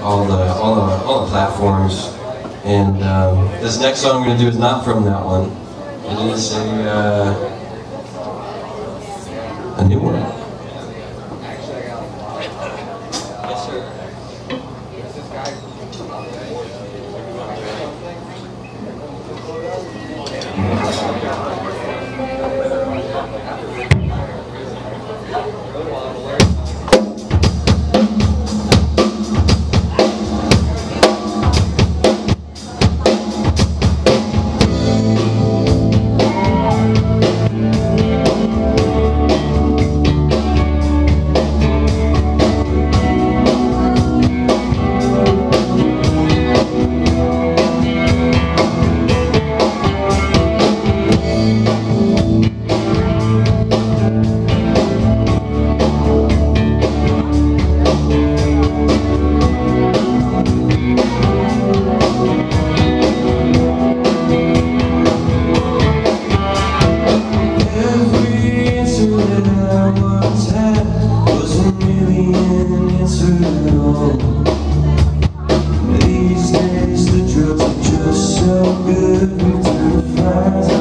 all the all the all the platforms. And um, this next song I'm going to do is not from that one. It is a uh, a new one. so good to find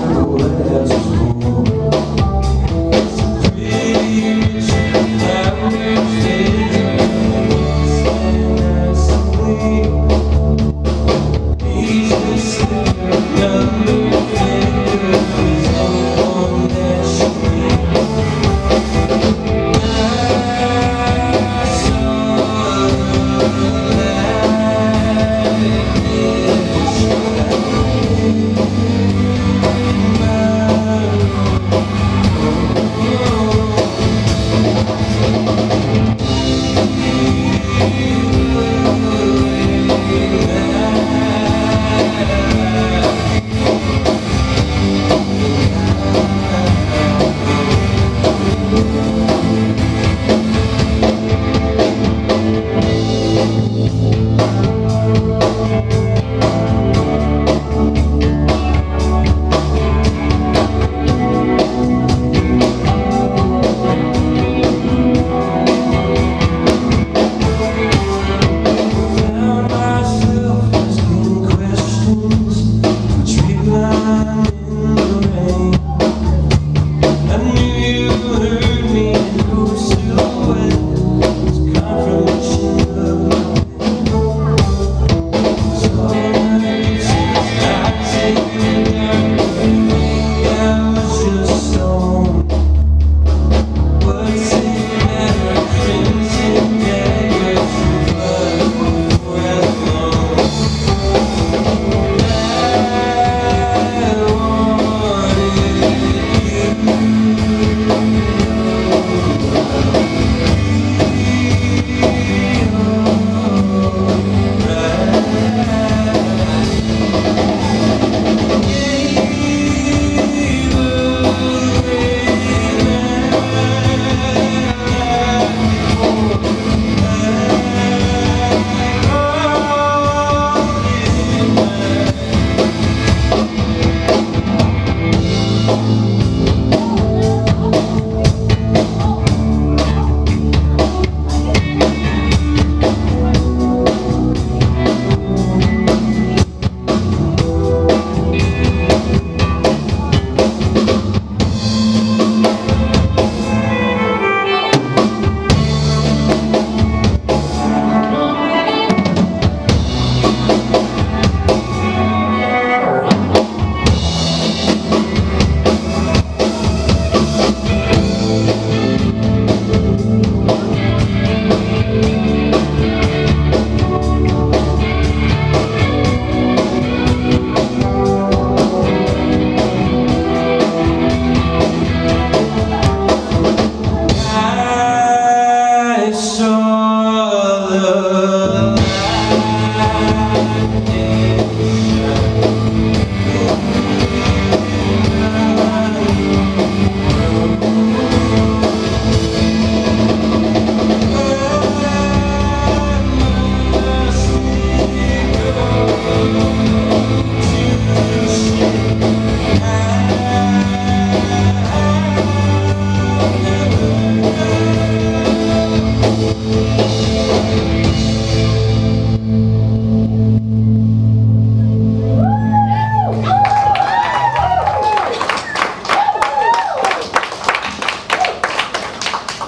Lord.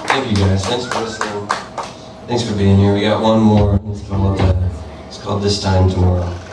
Thank you guys. Thanks for listening. Thanks for being here. We got one more. It's called, uh, it's called This Time Tomorrow.